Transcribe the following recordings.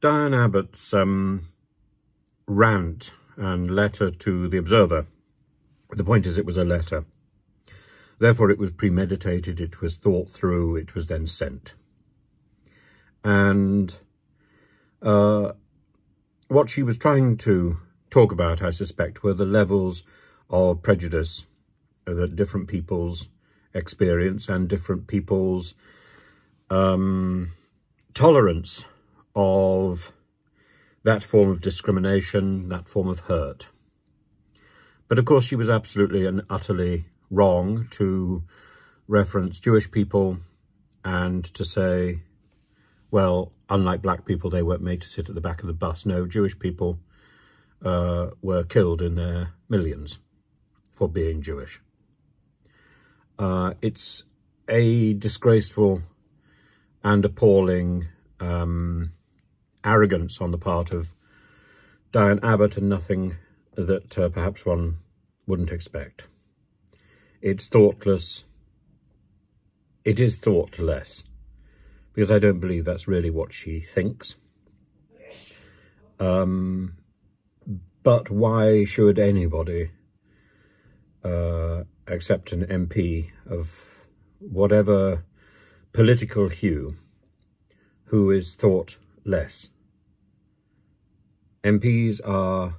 Diane Abbott's um, rant and letter to the Observer, the point is it was a letter. Therefore, it was premeditated, it was thought through, it was then sent. And uh, what she was trying to talk about, I suspect, were the levels of prejudice that different people's experience and different people's um, tolerance of that form of discrimination, that form of hurt. But of course, she was absolutely and utterly wrong to reference Jewish people and to say, well, unlike black people, they weren't made to sit at the back of the bus. No, Jewish people uh, were killed in their millions for being Jewish. Uh, it's a disgraceful and appalling um, arrogance on the part of Diane Abbott and nothing that uh, perhaps one wouldn't expect. It's thoughtless. It is thoughtless because I don't believe that's really what she thinks. Um, but why should anybody uh, accept an MP of whatever political hue who is thought less? MPs are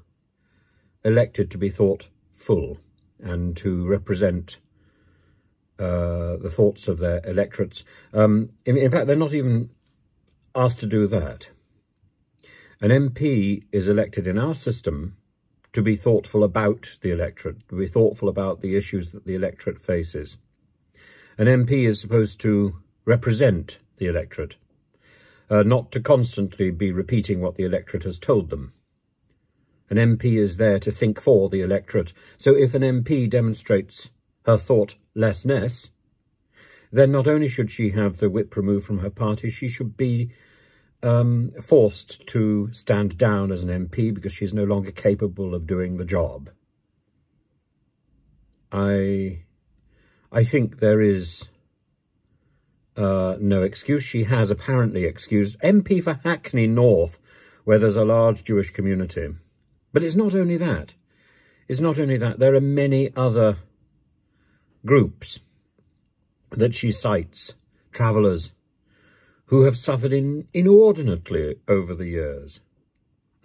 elected to be thought full and to represent uh, the thoughts of their electorates. Um, in, in fact, they're not even asked to do that. An MP is elected in our system to be thoughtful about the electorate, to be thoughtful about the issues that the electorate faces. An MP is supposed to represent the electorate, uh, not to constantly be repeating what the electorate has told them. An MP is there to think for the electorate, so if an MP demonstrates her thoughtlessness, then not only should she have the whip removed from her party, she should be um, forced to stand down as an MP because she's no longer capable of doing the job. I, I think there is uh, no excuse. She has apparently excused MP for Hackney North, where there's a large Jewish community. But it's not only that. It's not only that. There are many other groups that she cites, travellers, who have suffered in, inordinately over the years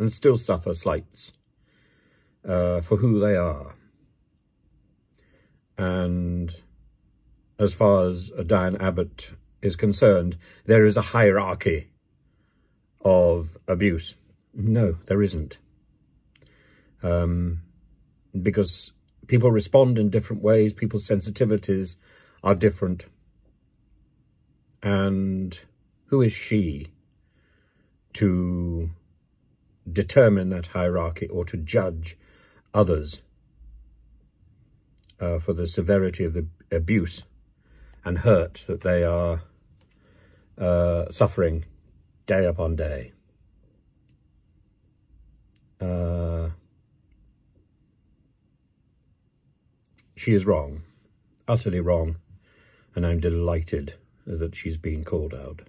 and still suffer slights uh, for who they are. And as far as Diane Abbott is concerned, there is a hierarchy of abuse. No, there isn't. Um, because people respond in different ways, people's sensitivities are different. And who is she to determine that hierarchy or to judge others uh, for the severity of the abuse and hurt that they are uh, suffering day upon day. Uh, she is wrong, utterly wrong, and I'm delighted that she's been called out.